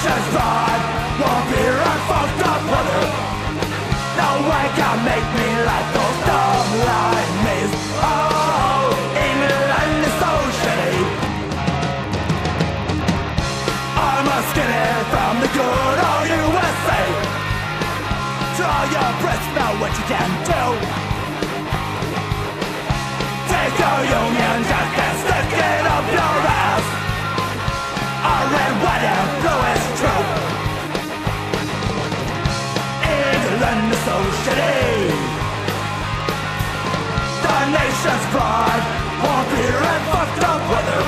nation's pride won't be right up brother. No one can make me like those dumb like me. Oh, England is so shitty. I'm a skinny from the good old USA. Draw your breath, know what you can do. Take your union England is so shitty. The nation's pride won't be red fucked up weather.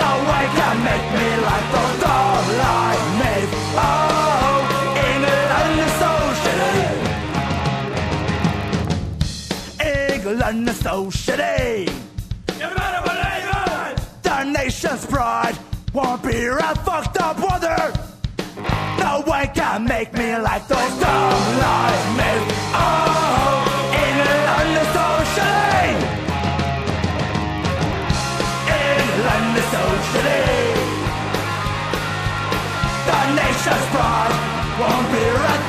No way can make me like those dog like me. Oh, England is so shitty. England is so shitty. You better believe it! The nation's pride won't be red fucked. No one can make me like those dumb like me. Oh, England is so shitty. England is so shitty. The nation's pride won't be red